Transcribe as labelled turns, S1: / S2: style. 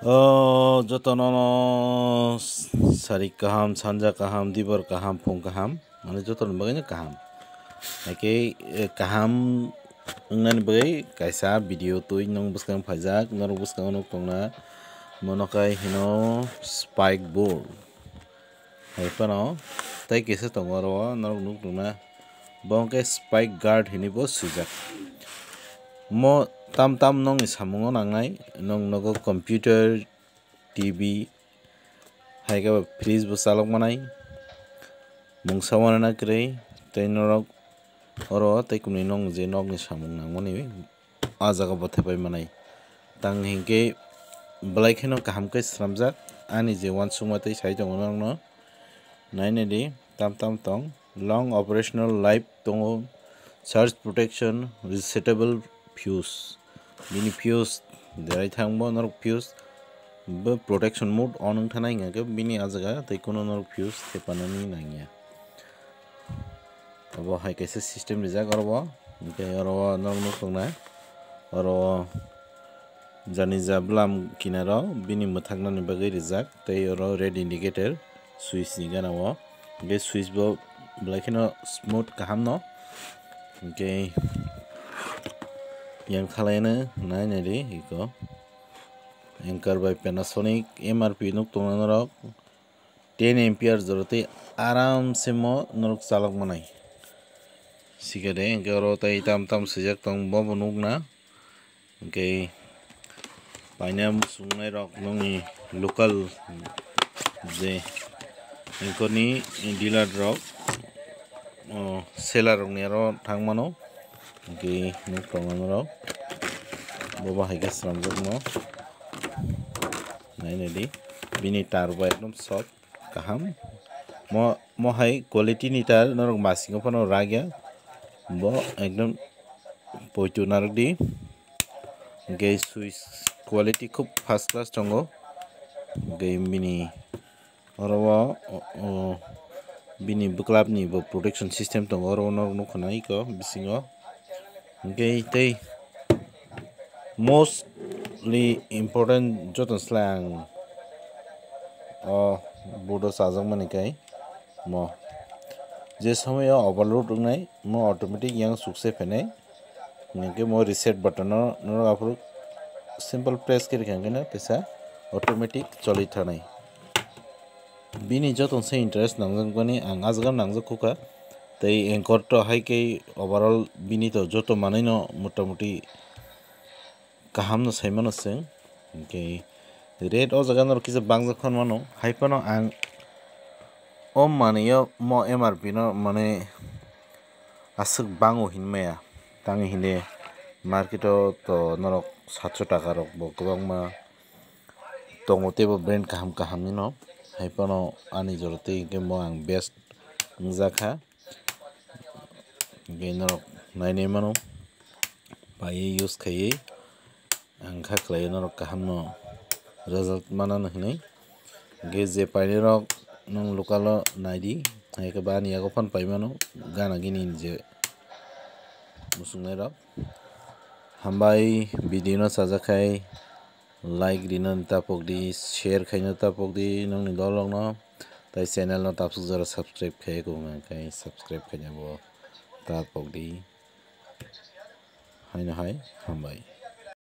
S1: যতন চাৰি কাহাম চাঞ্জা কাহাম দিবৰ কাহাম ফুং কাহাম মানে যতন বগাইনে কাহাম একেই কাহাম নুনানি বগাই কাইছা ভিডিঅ' তুই নং বস্কাং ফাইজাক নৰ বস্কাং নক টংনা মনকাই হিন স্পাইক বোৰ সেইখন তাই কেছে টঙ ৰ নৰক নুক টংনা বংকে স্পাইক গাৰ্ড হেনিব চুজাক মই tam tam nog ni samung o nangnai nog nogo computer tv hai ke freeze bo chalokmanai mungsa uanana kwrwi tei norog oro tei kunui nog je nog ni samung nangmani ah jaga bo thepaimanai tang hinkhe blai kheno kaham khe swnamjak ani je uansukma tei sai tongo norogno nai nai de tam tam tong long operational life tongo charge protection resetable fuse बिनि fuse देराय थांबो नर fuse ब protection mode अन थानाय नङा के बिनि आजगा थै कोनो नर फ्यूज थेपानानि नङिया अब हाय कैसे सिस्टम रिजा करबो निके आरो नर नर सोंना आरो जानि जाब्लाम किनारो बिनि मथाखनानि बागै रिजा तै आरो रेड इंडिकेटर स्विच निगानाव बे स्विच ब ब्लैकिनो स्मूथ गाहाम न ओके yang ইয়াং খালায়नो नायनायदि इखौ एंकार बाय पेनासोनिक एमआरपि नुक तुमना नरक 10 एम्पियर जरते आराम से मो नरक चालक मनाय सिगरे एंकार tam ताम tong सिजक तंग na नुक paina ओके rok मुसुंगनाय रक je local ni dealer rok रक सेलार रकनि आरो थांमानो rok nongni local je anchor ni dealer rok seller rok ni aro thangmano hingke nuktongo norog bobo hai khe swnamjakgo nai nai de bini tar bo ekdom soft kaham mo mo hai quality ni tar norog masing o phano rakya bo ekdom poito narwgdi hingke switch quality khub first class tongo hingke bini oro o bini bwklap ni bo protection system tongo oro o nog nukha na iko bisingo Gaiti mostly important Jotun slang. Or Buddha Sazang Manikai more. जिस समय यह overload नहीं मैं automatic यहाँ सुखसे फेने यहाँ मैं reset button आप सिंपल प्रेस कर पैसा ऑटोमेटिक चली थाना बीनी जो तुमसे इंटरेस्ट नांगजन आं आजगम नांगजोखा তাই এংকর তো হাইকাই ওভারঅল বিনি তো যত মানেন মোটামুটি কাহাম সাইমান আছে। রেড ও জায়গা কি যে বাং যখন মানো হাইফানো আং ও মানেও ম এম আর পিন মানে আসুক বাং ও হিনমায়া তাং হিনে মার্কেটও তো নরক সাতশো টাকার গবং মা দোতে ব্রেন্ড কাহাম কাহামিন হাইফানো আনি জরতে ইনকে ম আং বেস্ট যাখা no hai phano ani jora tei hingke mo ang best wngjakha hingke norog nainai mano paiye use khaiye ang kha khlaio norog kaham no result manano hinui hingke je painai rok nog local o naidi hai khe bani yago phano paimano gana ta bọc đi. Hai nó hai không mấy